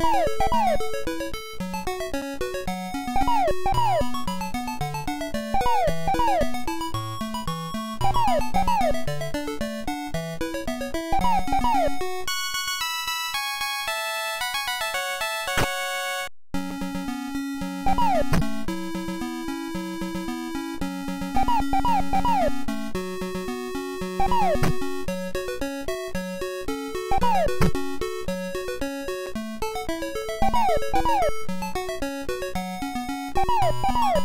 Bye. you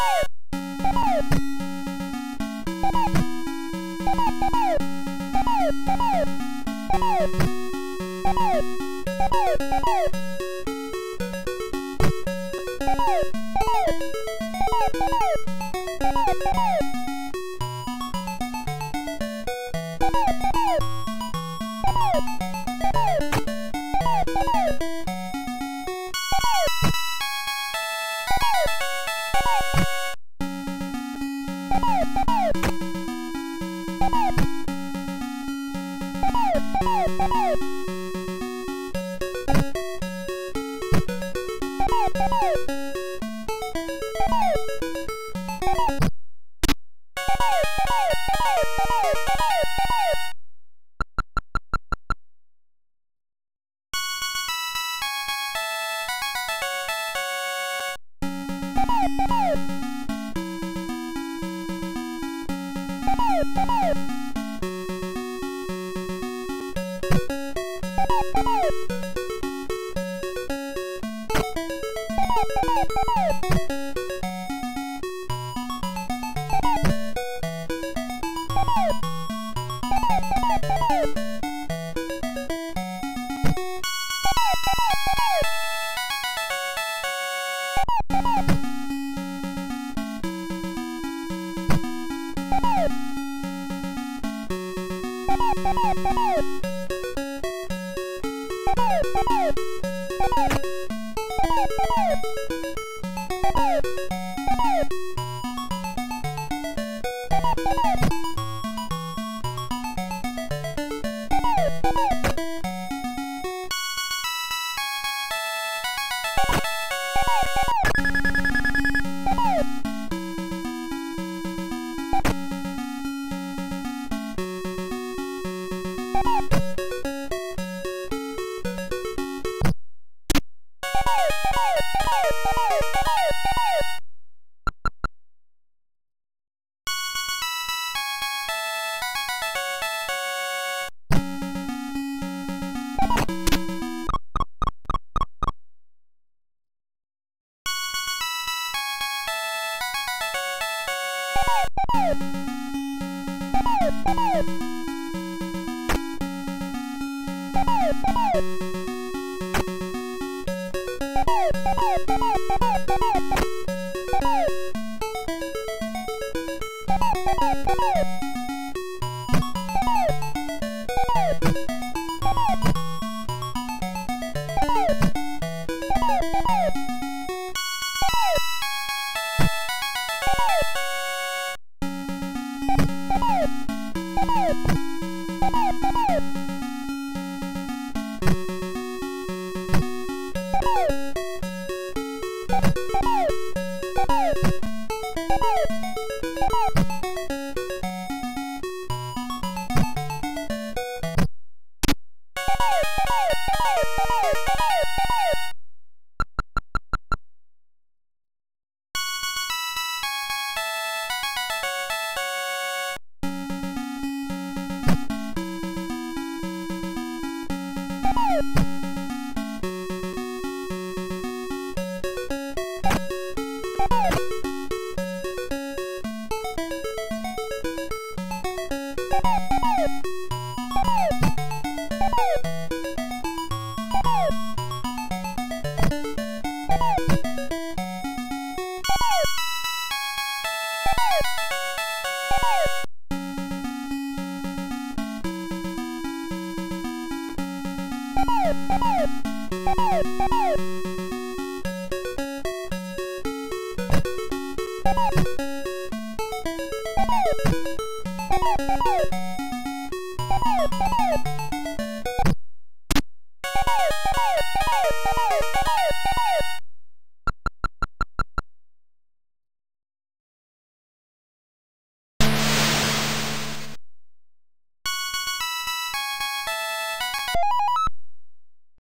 you you Bye. you. Bye. Thank you. you